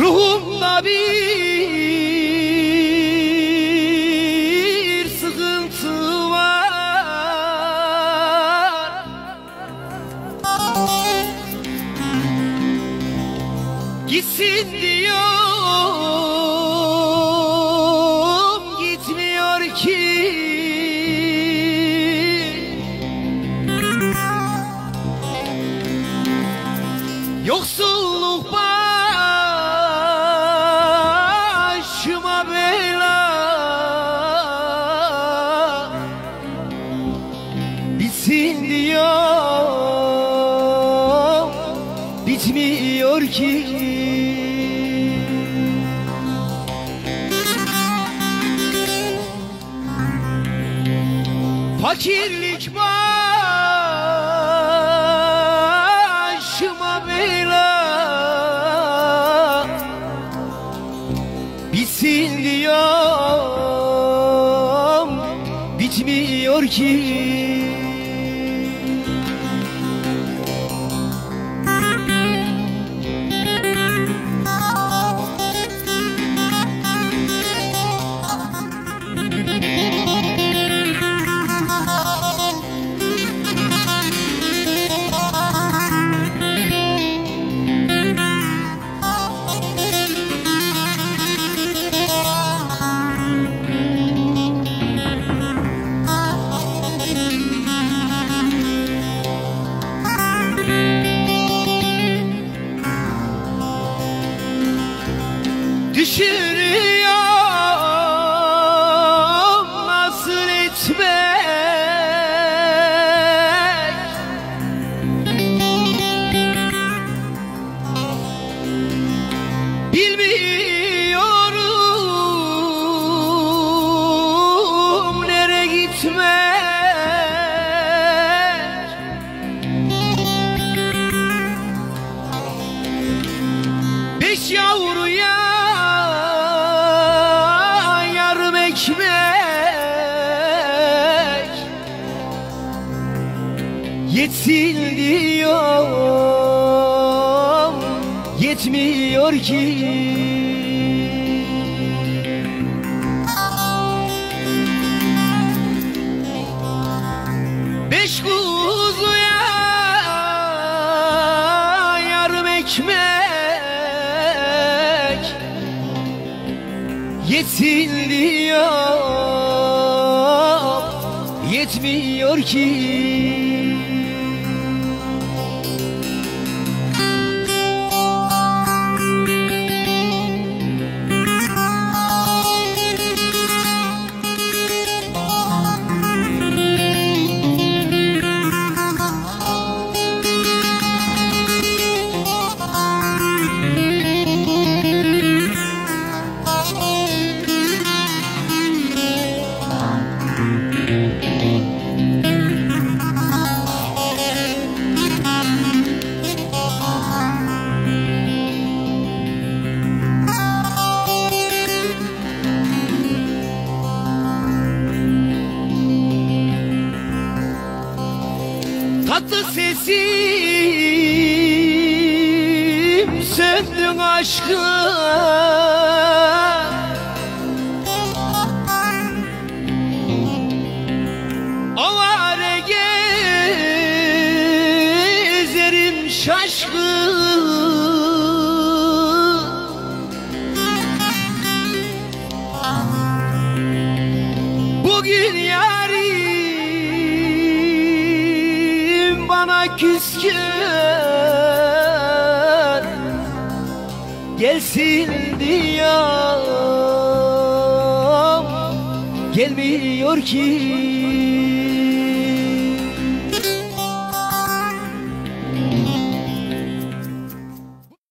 Ruhumda bir sıkıntı var. Gitsin diyorum Bitmiyor ki Fakirlik başıma bela. Bitsin diyorum Bitmiyor ki Düşürüyorum nasıl etmek Bilmiyorum nereye gitmek. Beş yavruya Yetsin diyorum Yetmiyor ki. Beş kuzuya yarım ekmek. Yetsin diyor Yetmiyor ki Tatlı sesim söndün aşkım Avare gezerim şaşkın Bugün yarim bana küskün. Gelsin diyor Gelmiyor ki